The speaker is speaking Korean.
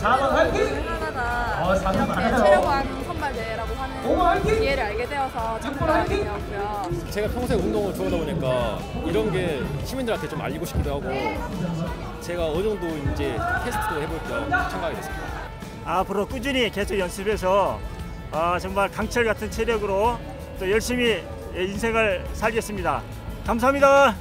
4번 화이팅! 캐나다 어, 4번 이렇게 체력왕 선발 대회라고 하는 화이팅! 기회를 알게 되어서 참가하게 되었고요. 제가 평소에 운동을 좋아하다 보니까 이런 게 시민들한테 좀 알리고 싶기도 하고 제가 어느 정도 이제 테스트도 해볼 겸 참가하게 됐습니다. 앞으로 꾸준히 계속 연습해서 아, 정말 강철 같은 체력으로 또 열심히 인생을 살겠습니다. 감사합니다.